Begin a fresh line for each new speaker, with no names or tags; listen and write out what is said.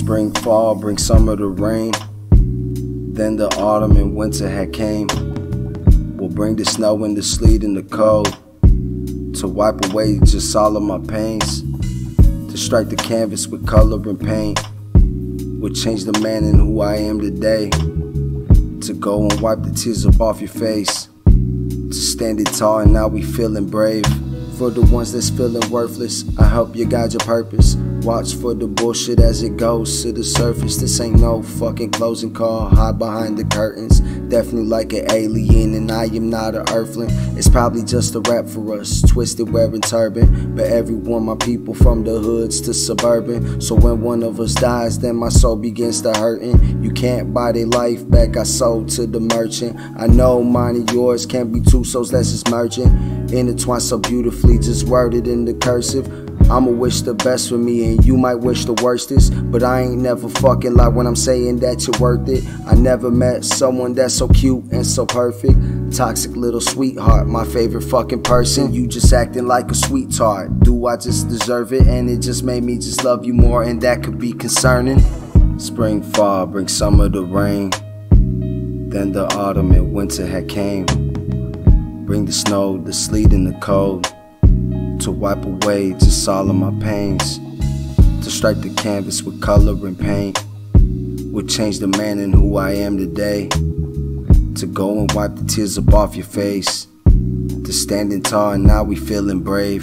Spring, fall, bring summer to rain. Then the autumn and winter had came. We'll bring the snow and the sleet and the cold to wipe away just all of my pains. To strike the canvas with color and paint would change the man in who I am today. To go and wipe the tears up off your face. To stand it tall and now we feeling brave. For the ones that's feeling worthless, I help you guide your purpose. Watch for the bullshit as it goes to the surface. This ain't no fucking closing call. Hide behind the curtains. Definitely like an alien, and I am not an earthling. It's probably just a rap for us. Twisted wearing turban. But everyone, my people from the hoods to suburban. So when one of us dies, then my soul begins to hurting. You can't buy their life back. I sold to the merchant. I know mine and yours can't be two souls, that's just merging. Intertwined so beautifully, just worded in the cursive. I'ma wish the best for me and you might wish the worstest. But I ain't never fucking lie when I'm saying that you're worth it. I never met someone that's so cute and so perfect. Toxic little sweetheart, my favorite fucking person. You just acting like a sweet tart. Do I just deserve it? And it just made me just love you more, and that could be concerning. Spring, fall, bring summer the rain. Then the autumn and winter had came. Bring the snow, the sleet, and the cold to wipe away just all of my pains. To strike the canvas with color and paint would change the man in who I am today. To go and wipe the tears up off your face. To standing tall and now we feeling brave.